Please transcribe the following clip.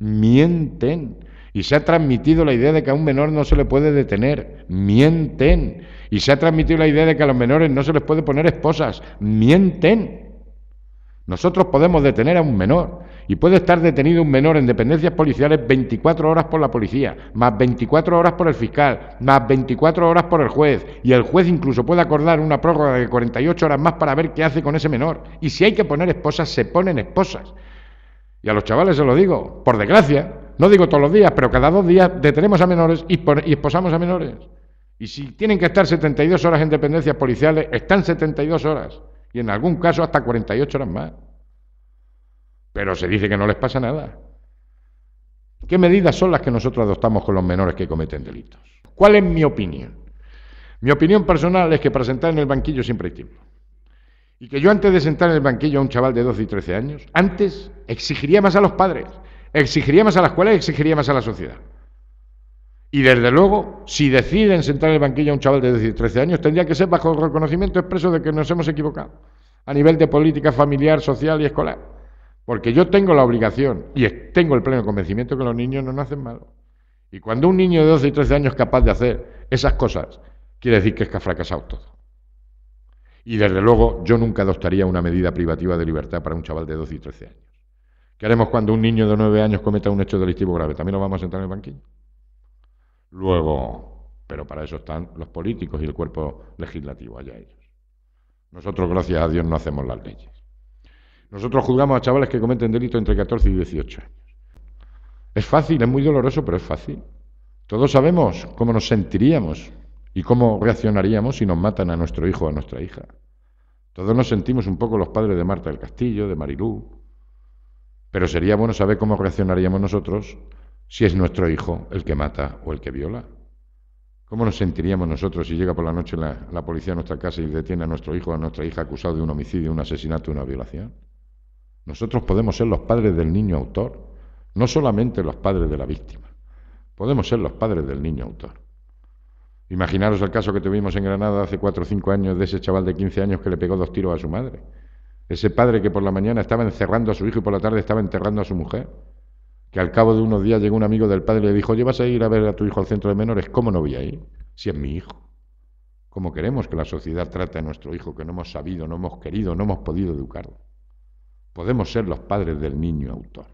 Mienten. Y se ha transmitido la idea de que a un menor no se le puede detener. Mienten. Y se ha transmitido la idea de que a los menores no se les puede poner esposas. Mienten. Nosotros podemos detener a un menor y puede estar detenido un menor en dependencias policiales 24 horas por la policía, más 24 horas por el fiscal, más 24 horas por el juez. Y el juez incluso puede acordar una prórroga de 48 horas más para ver qué hace con ese menor. Y si hay que poner esposas, se ponen esposas. Y a los chavales se lo digo, por desgracia, no digo todos los días, pero cada dos días detenemos a menores y, esposamos a menores. Y si tienen que estar 72 horas en dependencias policiales, están 72 horas. Y en algún caso hasta 48 horas más. Pero se dice que no les pasa nada. ¿Qué medidas son las que nosotros adoptamos con los menores que cometen delitos? ¿Cuál es mi opinión? Mi opinión personal es que para sentar en el banquillo siempre hay tiempo. Y que yo antes de sentar en el banquillo a un chaval de 12 y 13 años, antes exigiría más a los padres, exigiría más a la escuela y exigiría más a la sociedad. Y desde luego, si deciden sentar en el banquillo a un chaval de 12 y 13 años, tendría que ser bajo el reconocimiento expreso de que nos hemos equivocado a nivel de política familiar, social y escolar. Porque yo tengo la obligación y tengo el pleno convencimiento que los niños no nacen malos. Y cuando un niño de 12 y 13 años es capaz de hacer esas cosas, quiere decir que es que ha fracasado todo. Y desde luego yo nunca adoptaría una medida privativa de libertad para un chaval de 12 y 13 años. ¿Qué haremos cuando un niño de 9 años cometa un hecho delictivo grave? ¿También lo vamos a sentar en el banquillo? Luego, pero para eso están los políticos y el cuerpo legislativo, allá ellos. Nosotros, gracias a Dios, no hacemos las leyes. Nosotros juzgamos a chavales que cometen delito entre 14 y 18 años. Es fácil, es muy doloroso, pero es fácil. Todos sabemos cómo nos sentiríamos y cómo reaccionaríamos si nos matan a nuestro hijo o a nuestra hija. Todos nos sentimos un poco los padres de Marta del Castillo, de Marilú, pero sería bueno saber cómo reaccionaríamos nosotros si es nuestro hijo el que mata o el que viola. ¿Cómo nos sentiríamos nosotros si llega por la noche la, la policía a nuestra casa y detiene a nuestro hijo o a nuestra hija acusado de un homicidio, un asesinato, una violación? Nosotros podemos ser los padres del niño autor, no solamente los padres de la víctima, podemos ser los padres del niño autor. Imaginaros el caso que tuvimos en Granada hace cuatro o cinco años de ese chaval de 15 años que le pegó dos tiros a su madre. Ese padre que por la mañana estaba encerrando a su hijo y por la tarde estaba enterrando a su mujer. Que al cabo de unos días llegó un amigo del padre y le dijo, ¿llevas a ir a ver a tu hijo al centro de menores? ¿Cómo no voy a ir? Si es mi hijo. ¿Cómo queremos que la sociedad trate a nuestro hijo que no hemos sabido, no hemos querido, no hemos podido educarlo? Podemos ser los padres del niño autor.